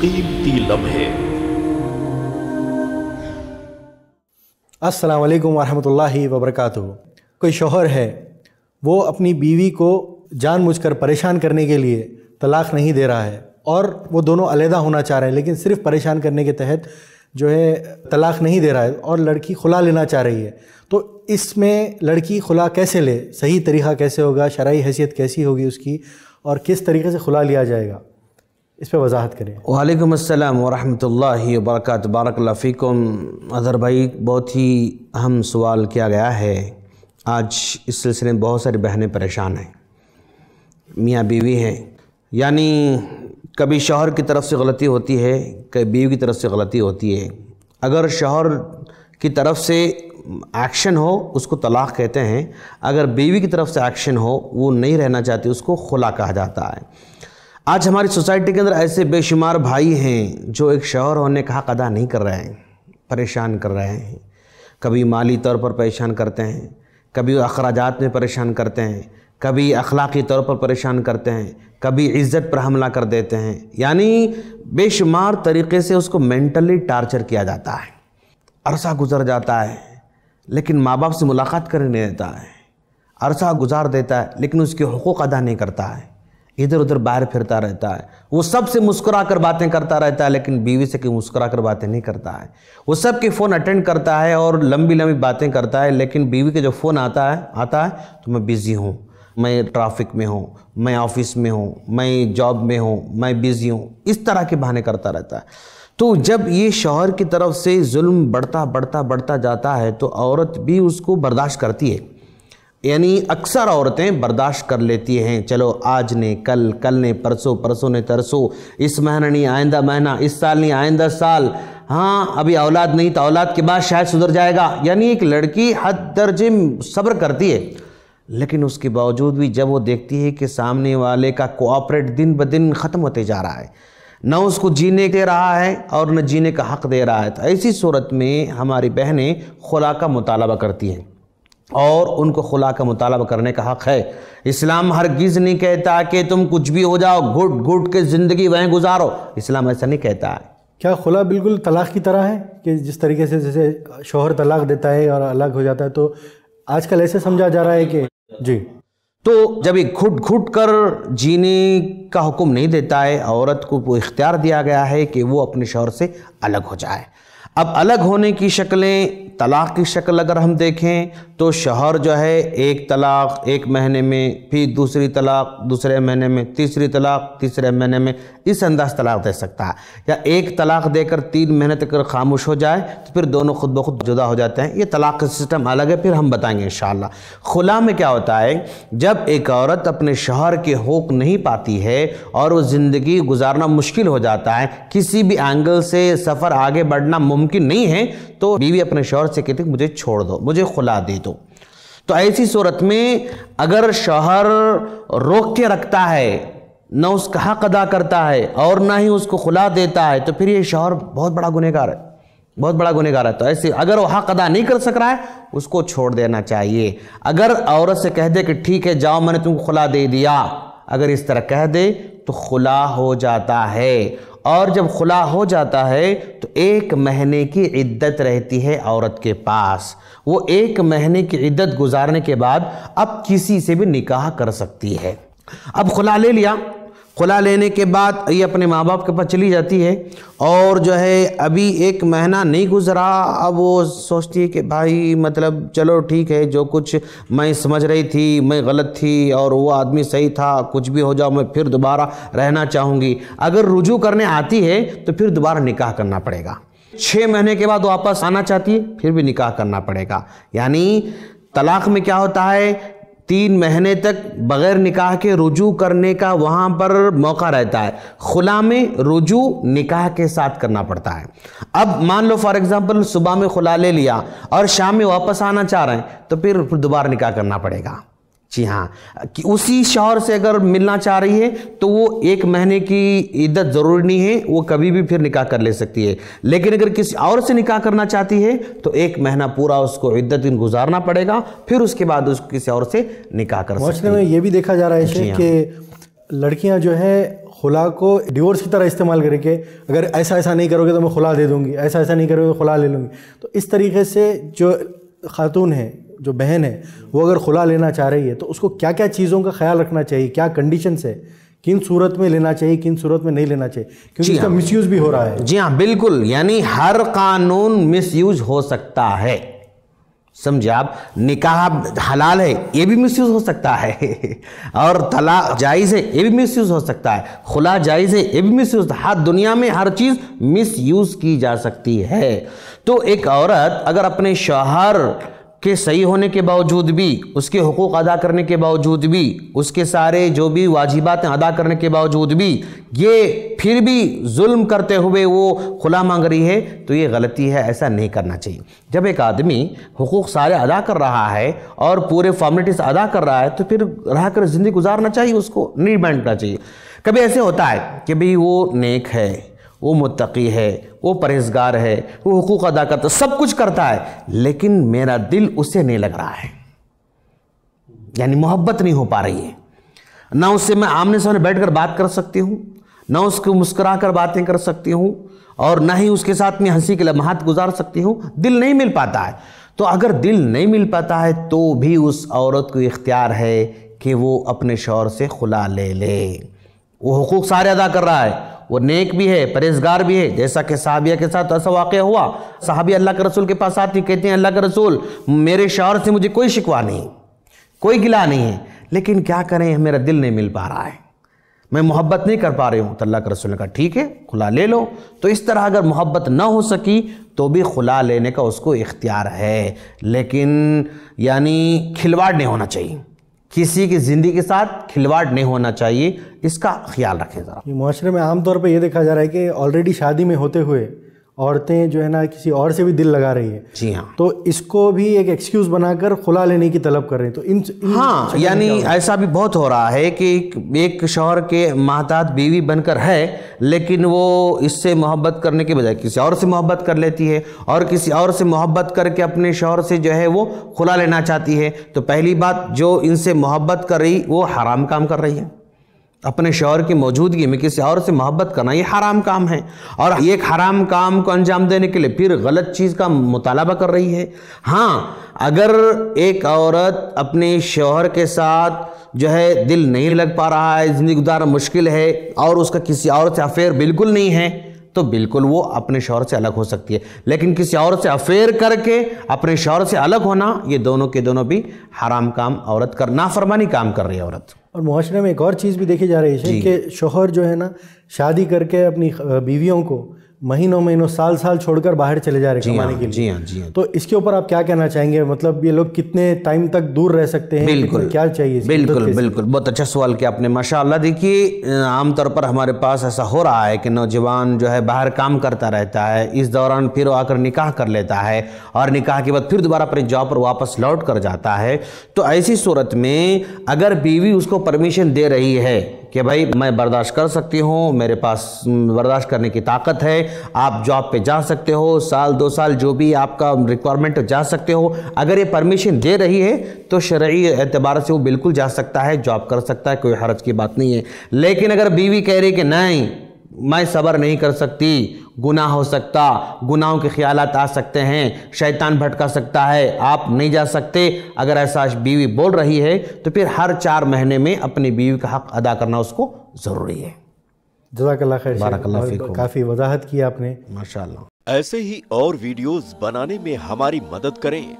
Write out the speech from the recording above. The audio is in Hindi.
कीमती लम्हे। अस्सलाम वालेकुम वरहमतुल्लाहि कोई शोहर है, वो अपनी बीवी को जानबूझकर परेशान करने के लिए तलाक़ नहीं दे रहा है और वो दोनों अलहदा होना चाह रहे हैं, लेकिन सिर्फ़ परेशान करने के तहत जो है तलाक़ नहीं दे रहा है और लड़की खुला लेना चाह रही है। तो इसमें लड़की खुला कैसे ले? सही तरीक़ा कैसे होगा? शराइ हैसियत कैसी होगी उसकी? और किस तरीके से खुला लिया जाएगा? इस पर वजाहत करें। वालेकुम अस्सलाम वरहमतुल्लाहि वबरकात बारकल्लाफ़िकुम अदर भाई, बहुत ही अहम सवाल किया गया है। आज इस सिलसिले में बहुत सारी बहनें परेशान हैं। मियाँ बीवी हैं। यानी कभी शौहर की तरफ़ से गलती होती है, कभी बीवी की तरफ़ से गलती होती है। अगर शौहर की तरफ़ से एक्शन हो, उसको तलाक़ कहते हैं। अगर बीवी की तरफ़ से एक्शन हो, वो नहीं रहना चाहती, उसको खुला कहा जाता है। आज हमारी सोसाइटी के अंदर ऐसे बेशुमार भाई हैं जो एक शौहर होने का हक अदा नहीं कर रहे हैं, परेशान कर रहे हैं। कभी माली तौर पर परेशान करते हैं, कभी अखराज में परेशान करते हैं, कभी अखलाक़ी तौर पर परेशान करते हैं, कभी इज़्ज़त पर हमला कर देते हैं। यानी बेशुमार तरीके से उसको मेंटली टार्चर किया जाता है, अरसा गुजर जाता है, लेकिन माँ बाप से मुलाकात करने देता है। अरसा गुजार देता है, लेकिन उसके हकूक़ अदा नहीं करता है। इधर उधर बाहर फिरता रहता है। वो सबसे मुस्कुरा कर बातें करता रहता है, लेकिन बीवी से कहीं मुस्कुरा कर बातें नहीं करता है? वो सब के फ़ोन अटेंड करता है और लंबी लंबी बातें करता है, लेकिन बीवी के जो फ़ोन आता है आता है तो मैं बिज़ी हूँ। मैं ट्रैफ़िक में हूँ, मैं ऑफ़िस में हूँ, मैं जॉब में हूँ, मैं बिज़ी हूँ। इस तरह के बहाने करता रहता है। तो जब ये शौहर की तरफ़ से जुल्म बढ़ता बढ़ता बढ़ता जाता है तो औरत भी उसको बर्दाश्त करती है। यानी अक्सर औरतें बर्दाश्त कर लेती हैं, चलो आज ने, कल कल ने, परसों परसों ने, तरसों, इस महीना नहीं, आइंदा महीना, इस साल नहीं, आइंदा साल। हाँ अभी औलाद नहीं तो औलाद के बाद शायद सुधर जाएगा। यानी एक लड़की हद दर्जे सब्र करती है। लेकिन उसके बावजूद भी जब वो देखती है कि सामने वाले का कोऑपरेट दिन ब दिन ख़त्म होते जा रहा है, न उसको जीने दे रहा है और न जीने का हक दे रहा है तो ऐसी सूरत में हमारी बहनें खुला का मुतालबा करती हैं। और उनको खुला का मुतालबा करने का हक़ है। इस्लाम हरगिज़ नहीं कहता कि तुम कुछ भी हो जाओ घुट घुट के ज़िंदगी वहीं गुजारो। इस्लाम ऐसा नहीं कहता है। क्या खुला बिल्कुल तलाक़ की तरह है कि जिस तरीके से जैसे शोहर तलाक़ देता है और अलग हो जाता है? तो आजकल ऐसे समझा जा रहा है कि जी। तो जब एक घुट घुट कर जीने का हुक्म नहीं देता है औरत को वो इख्तियार दिया गया है कि वो अपने शोहर से अलग हो जाए। अब अलग होने की शक्लें तलाक़ की शक्ल अगर हम देखें तो शहर जो है, एक तलाक़ एक महीने में, फिर दूसरी तलाक़, दूसरे महीने में, तीसरी तलाक़, तीसरे महीने में, इस अंदाज तलाक़ दे सकता है। या एक तलाक़ देकर तीन महीने तक खामोश हो जाए तो फिर दोनों खुद ब खुद जुदा हो जाते हैं। ये तलाक़ का सिस्टम अलग है, फिर हम बताएँगे इन खुला में क्या होता है, जब एक औरत अपने शहर के हक नहीं पाती है और वो ज़िंदगी गुजारना मुश्किल हो जाता है, किसी भी एंगल से सफ़र आगे बढ़ना मुमकिन नहीं है तो बीवी अपने शौहर से कहती मुझे छोड़ दो, मुझे खुला दे दो। तो ऐसी सूरत में अगर शौहर रोक के रखता है, न उसका हक अदा करता है और ना ही उसको खुला देता है तो फिर ये शौहर बहुत बड़ा गुनहगार है, बहुत बड़ा गुनहगार है। तो ऐसे अगर वो हक अदा नहीं कर सक रहा है, उसको छोड़ देना चाहिए। अगर औरत से कह दे कि ठीक है, जाओ, मैंने तुमको खुला दे दिया, अगर इस तरह कह दे तो खुला हो जाता है। और जब खुला हो जाता है तो एक महीने की इद्दत रहती है औरत के पास। वो एक महीने की इद्दत गुजारने के बाद अब किसी से भी निकाह कर सकती है। अब खुला ले लिया। खुला लेने के बाद ये अपने माँ बाप के पास चली जाती है और जो है अभी एक महीना नहीं गुजरा। अब वो सोचती है कि भाई मतलब चलो ठीक है, जो कुछ मैं समझ रही थी, मैं गलत थी और वो आदमी सही था, कुछ भी हो जाओ, मैं फिर दोबारा रहना चाहूँगी। अगर रुजू करने आती है तो फिर दोबारा निकाह करना पड़ेगा। छः महीने के बाद वापस आना चाहती है, फिर भी निकाह करना पड़ेगा। यानी तलाक में क्या होता है तीन महीने तक बग़ैर निकाह के रुजू करने का वहाँ पर मौका रहता है। खुला में रुजू निकाह के साथ करना पड़ता है। अब मान लो फॉर एग्ज़ाम्पल सुबह में खुला ले लिया और शाम में वापस आना चाह रहे हैं तो फिर दोबारा निकाह करना पड़ेगा। जी हाँ कि उसी शौहर से अगर मिलना चाह रही है तो वो एक महीने की इद्दत ज़रूरी नहीं है वो कभी भी फिर निकाह कर ले सकती है। लेकिन अगर किसी और से निकाह करना चाहती है तो एक महीना पूरा उसको इद्दत दिन गुजारना पड़ेगा फिर उसके बाद उसको किसी और से निकाह कर सकती है। में ये भी देखा जा रहा है हाँ। कि लड़कियाँ जो है खुला को डिवोर्स की तरह इस्तेमाल करके अगर ऐसा ऐसा नहीं करोगे तो मैं खुला दे दूँगी ऐसा ऐसा नहीं करोगे तो खुला ले लूँगी। तो इस तरीके से जो खातून है जो बहन है वो अगर खुला लेना चाह रही है तो उसको क्या क्या चीज़ों का ख्याल रखना चाहिए? क्या कंडीशंस है? किन सूरत में लेना चाहिए किन सूरत में नहीं लेना चाहिए? क्योंकि इसका मिसयूज़ भी हो रहा है। जी हाँ बिल्कुल। यानी हर कानून मिसयूज हो सकता है। समझे आप? निकाह हलाल है ये भी मिसयूज हो सकता है। और तला जायज़ है ये भी मिसयूज हो सकता है। खुला जायज़ है ये भी मिसयूज हर दुनिया में हर चीज़ मिसयूज की जा सकती है। तो एक औरत अगर अपने शोहर के सही होने के बावजूद भी, उसके हकूक़ अदा करने के बावजूद भी, उसके सारे जो भी वाजिबात अदा करने के बावजूद भी, ये फिर भी जुल्म करते हुए वो खुला मांग रही है तो ये गलती है, ऐसा नहीं करना चाहिए। जब एक आदमी हकूक़ सारे अदा कर रहा है और पूरे फॉर्मेलिटीज़ अदा कर रहा है तो फिर रह कर ज़िंदगी गुजारना चाहिए उसको, नहीं बांटना चाहिए। कभी ऐसे होता है कि भाई वो नेक है वो मुत्तकी है, वो परहेजगार है, वो हुकूक अदा करता, सब कुछ करता है, लेकिन मेरा दिल उससे नहीं लग रहा है। यानी मोहब्बत नहीं हो पा रही है। ना उससे मैं आमने सामने बैठ कर बात कर सकती हूँ, ना उसको मुस्कुरा कर बातें कर सकती हूँ, और ना ही उसके साथ में हँसी के लम्हात गुजार सकती हूँ, दिल नहीं मिल पाता है। तो अगर दिल नहीं मिल पाता है तो भी उस औरत को इख्तियार है कि वो अपने शौर से खुला ले ले। वो हकूक़ सारे अदा कर रहा है वो नेक भी है, परहेजगार भी है। जैसा कि साहबिया के साथ ऐसा वाक़ हुआ, साहबी अल्लाह के रसूल के पास आती, कहते हैं, अल्लाह के रसूल, मेरे शौहर से मुझे कोई शिकवा नहीं, कोई गिला नहीं है। लेकिन क्या करें मेरा दिल नहीं मिल पा रहा है। मैं मोहब्बत नहीं कर पा रही हूँ। तो अल्लाह के रसूल ने कहा, ठीक है, खुला ले लो। तो इस तरह अगर मोहब्बत ना हो सकी तो भी खुला लेने का उसको इख्तियार है। लेकिन, यानी खिलवाड़ नहीं होना चाहिए। किसी की ज़िंदगी के साथ खिलवाड़ नहीं होना चाहिए, इसका ख्याल रखें ज़रा। माशरे में आमतौर पर यह देखा जा रहा है कि ऑलरेडी शादी में होते हुए औरतें जो है ना किसी और से भी दिल लगा रही है। जी हाँ। तो इसको भी एक एक्सक्यूज बनाकर खुला लेने की तलब कर रहे हैं। तो इन, इन हाँ यानी ऐसा भी बहुत हो रहा है कि एक शौहर के महतात बीवी बनकर है लेकिन वो इससे मोहब्बत करने के बजाय किसी और से मोहब्बत कर लेती है और किसी और से मोहब्बत करके अपने शौहर से जो है वो खुला लेना चाहती है। तो पहली बात जो इनसे मोहब्बत कर रही वो हराम काम कर रही है। अपने शौहर की मौजूदगी में किसी और से मोहब्बत करना, ये हराम काम है। और एक हराम काम को अंजाम देने के लिए फिर गलत चीज़ का मुतालबा कर रही है। हाँ अगर एक औरत अपने शौहर के साथ जो है दिल नहीं लग पा रहा है, ज़िंदगी गुजारना मुश्किल है, और उसका किसी और से अफेयर बिल्कुल नहीं है तो बिल्कुल वो अपने शौहर से अलग हो सकती है। लेकिन किसी और से अफेयर करके अपने शौहर से अलग होना, ये दोनों के दोनों भी हराम काम, औरत कर, नाफरमानी काम कर रही है औरत। और मुआरे में एक और चीज़ भी देखी जा रही है कि शोहर जो है ना शादी करके अपनी बीवियों को महीनों महीनों साल साल छोड़कर बाहर चले जा रहे हैं कमाने हाँ, के लिए। जी हाँ जी हाँ। तो इसके ऊपर आप क्या कहना चाहेंगे? मतलब ये लोग कितने टाइम तक दूर रह सकते हैं? बिल्कुल। क्या चाहिए बिल्कुल बिल्कुल। बहुत अच्छा सवाल किया आपने माशाल्लाह। देखिए आमतौर पर हमारे पास ऐसा हो रहा है कि नौजवान जो है बाहर काम करता रहता है इस दौरान फिर आकर निकाह कर लेता है और निकाह के बाद फिर दोबारा अपनी जॉब पर वापस लौट कर जाता है। तो ऐसी सूरत में अगर बीवी उसको परमिशन दे रही है कि भाई मैं बर्दाश्त कर सकती हूँ, मेरे पास बर्दाश्त करने की ताकत है, आप जॉब पे जा सकते हो, साल, दो साल जो भी आपका रिक्वायरमेंट जा सकते हो। अगर ये परमिशन दे रही है तो शर्य एतबार से वो बिल्कुल जा सकता है, जॉब कर सकता है, कोई हरज की बात नहीं है। लेकिन अगर बीवी कह रही कि नहीं, मैं सब्र नहीं कर सकती गुनाह हो सकता गुनाहों के ख्याल आ सकते हैं शैतान भटका सकता है आप नहीं जा सकते। अगर ऐसा बीवी बोल रही है तो फिर हर चार महीने में अपनी बीवी का हक अदा करना उसको ज़रूरी है। जजाकल्ला खैर काफ़ी वजाहत की आपने। माशा ऐसे ही और वीडियोज़ बनाने में हमारी मदद करें।